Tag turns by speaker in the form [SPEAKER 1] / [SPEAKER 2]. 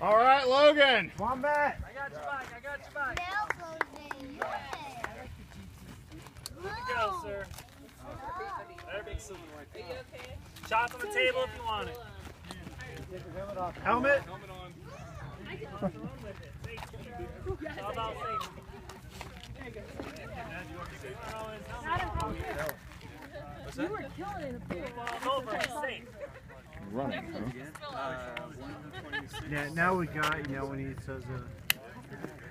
[SPEAKER 1] All right, Logan.
[SPEAKER 2] Wombat.
[SPEAKER 3] I got your back. I got your back.
[SPEAKER 4] Nail closing. Yeah.
[SPEAKER 3] Good to go, sir. There, big super. Shots on the table if you want it.
[SPEAKER 2] Helmet. on. I can run with it.
[SPEAKER 3] How about safety?
[SPEAKER 5] You were killing it in the pool.
[SPEAKER 3] Ball's over. It's safe.
[SPEAKER 1] Running, huh?
[SPEAKER 2] Yeah. Now we got you know when he says uh,